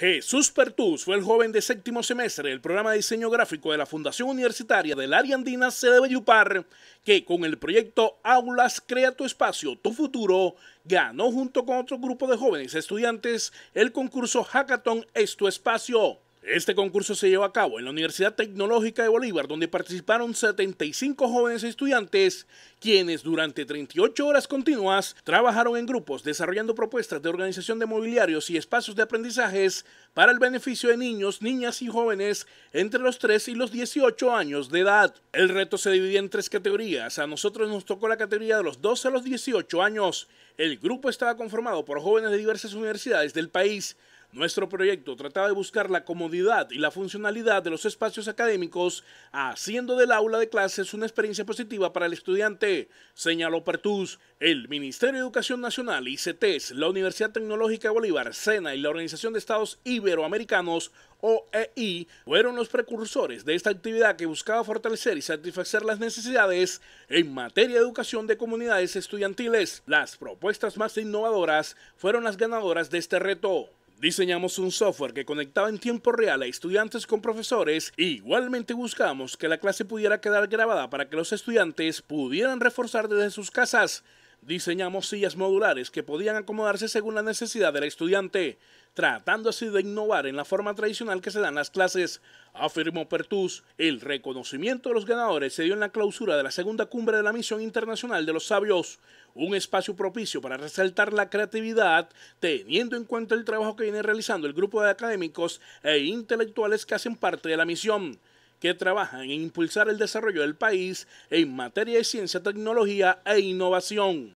Jesús Pertús fue el joven de séptimo semestre del programa de diseño gráfico de la Fundación Universitaria del Área Andina Sede Bellupar, que con el proyecto Aulas Crea tu Espacio, tu Futuro, ganó junto con otro grupo de jóvenes estudiantes el concurso Hackathon Es tu Espacio. Este concurso se llevó a cabo en la Universidad Tecnológica de Bolívar, donde participaron 75 jóvenes estudiantes, quienes durante 38 horas continuas trabajaron en grupos desarrollando propuestas de organización de mobiliarios y espacios de aprendizajes para el beneficio de niños, niñas y jóvenes entre los 3 y los 18 años de edad. El reto se dividía en tres categorías. A nosotros nos tocó la categoría de los 12 a los 18 años. El grupo estaba conformado por jóvenes de diversas universidades del país nuestro proyecto trataba de buscar la comodidad y la funcionalidad de los espacios académicos, haciendo del aula de clases una experiencia positiva para el estudiante, señaló Pertus. El Ministerio de Educación Nacional, ICTES, la Universidad Tecnológica de Bolívar, SENA y la Organización de Estados Iberoamericanos, OEI, fueron los precursores de esta actividad que buscaba fortalecer y satisfacer las necesidades en materia de educación de comunidades estudiantiles. Las propuestas más innovadoras fueron las ganadoras de este reto. Diseñamos un software que conectaba en tiempo real a estudiantes con profesores e igualmente buscamos que la clase pudiera quedar grabada para que los estudiantes pudieran reforzar desde sus casas. Diseñamos sillas modulares que podían acomodarse según la necesidad del estudiante, tratando así de innovar en la forma tradicional que se dan las clases, afirmó Pertus. El reconocimiento de los ganadores se dio en la clausura de la segunda cumbre de la Misión Internacional de los Sabios, un espacio propicio para resaltar la creatividad, teniendo en cuenta el trabajo que viene realizando el grupo de académicos e intelectuales que hacen parte de la misión que trabajan en impulsar el desarrollo del país en materia de ciencia, tecnología e innovación.